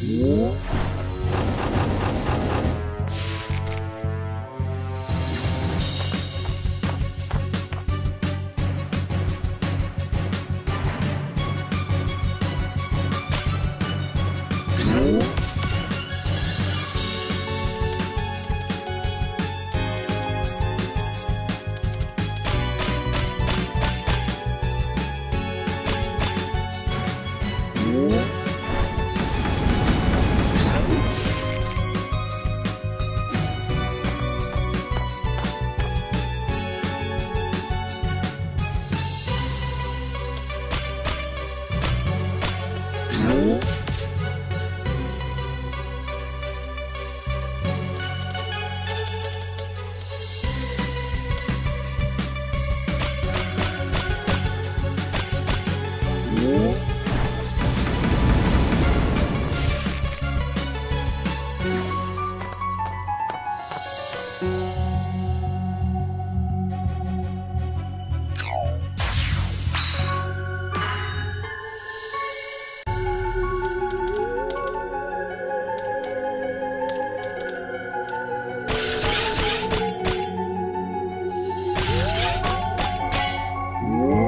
Whoa. 오. 오. Música